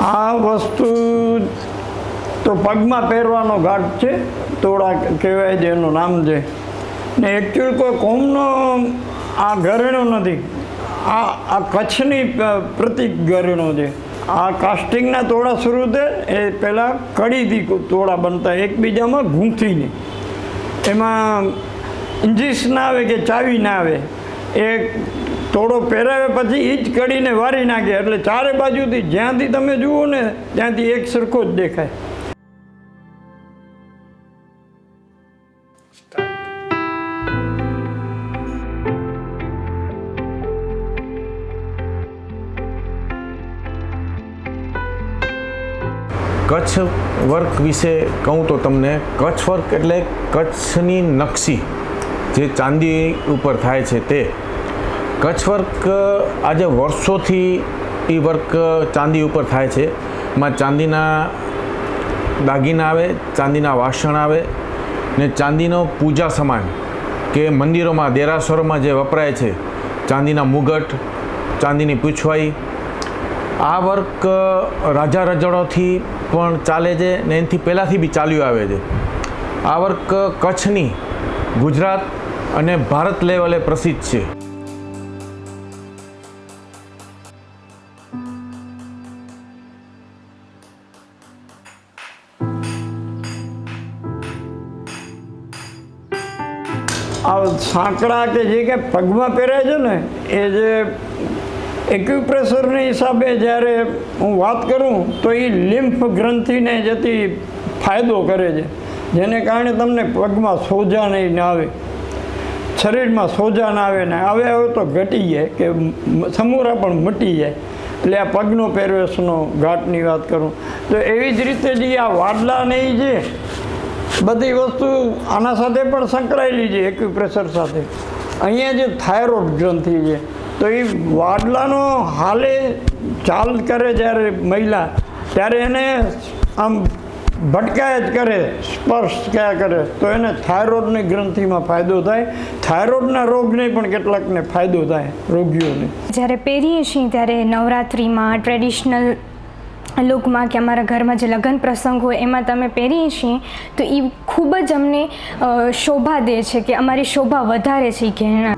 આ વસ્તુ તો પગમાં પહેરવાનો ઘાટ છે તોડા કહેવાય છે, એનું નામ છે. ને એકચ્યુઅલ કોઈ કોમનો આ ઘરેણો નથી. આ આ કચ્છની પ્રતિક ઘરેણો છે. આ કાસ્ટિંગના તોડા શરૂ થાય એ પહેલાં કડીથી તોડા બનતા, એકબીજામાં ગૂંથીને એમાં ઇન્જિસ ના આવે કે ચાવી ના આવે, એ તોડો પહેરાવે પછી જ કડીને વારી નાખે. એટલે ચારે બાજુથી જ્યાંથી તમે જુઓ ને ત્યાંથી એક સરખો જ દેખાય. કચ્છ વર્ક વિશે કહું તો તમને, કચ્છ વર્ક એટલે કચ્છની નકશી જે ચાંદી ઉપર થાય છે તે. કચ્છ વર્ક આજે વર્ષોથી એ વર્ક ચાંદી ઉપર થાય છે. એમાં ચાંદીના દાગીના આવે, ચાંદીના વાસણ આવે ને ચાંદીનો પૂજા સમાન કે મંદિરોમાં, દેરાસરોમાં જે વપરાય છે, ચાંદીના મુગટ, ચાંદીની પૂછવાઈ, આ વર્ક રાજા રજડોથી પણ ચાલે છે ને એનાથી પહેલાંથી બી ચાલ્યું આવે છે. આ વર્ક કચ્છની ગુજરાત અને ભારત લેવલે પ્રસિદ્ધ છે. આ સાંકડા કે જે કે પગમાં પહેરાય છે ને, એ જે એક્યુપ્રેશરના હિસાબે જ્યારે હું વાત કરું, તો એ લિમ્ફ ગ્રંથિને જતી ફાયદો કરે છે. જેને કારણે તમને પગમાં સોજા નહીં ના આવે. શરીરમાં સોજા ના આવે ને, આવે હવે તો ઘટી જાય કે સમૂરા પણ મટી જાય. એટલે આ પગનો પહેરવેશનો ઘાટની વાત કરું. તો એવી જ રીતે જે આ વાડલા નહીં છે બધી વસ્તુ આના સાથે પણ સંકળાયેલી છે એક્યુપ્રેશર સાથે. અહીંયા જે થાઇરોઇડ ગ્રંથિ છે, તો એ વાડલાનો હાલે ચાલ કરે જ્યારે મહિલા, ત્યારે એને આમ ભટકાયા જ કરે, સ્પર્શ કયા કરે, તો એને થાઇરોઇડની ગ્રંથિમાં ફાયદો થાય. થાઇરોઇડના રોગને પણ કેટલાકને ફાયદો થાય, રોગીઓને. જ્યારે પહેરીએ છીએ, ત્યારે નવરાત્રિમાં ટ્રેડિશનલ લુકમાં કે અમારા ઘરમાં જે લગ્ન પ્રસંગ હોય, એમાં તમે પહેરીએ છીએ, તો એ ખૂબ જ અમને શોભા દે છે કે અમારી શોભા વધારે છે એ ગહેણા